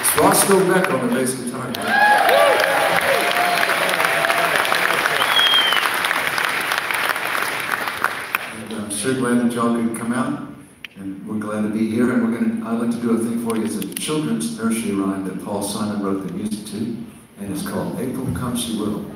It's Roscoe Beck on the bass guitar. And I'm sure glad that y'all could come out. And we're glad to be here. And we're going to, I'd like to do a thing for you. It's a children's nursery rhyme that Paul Simon wrote the music to. And it's called April Come She Will.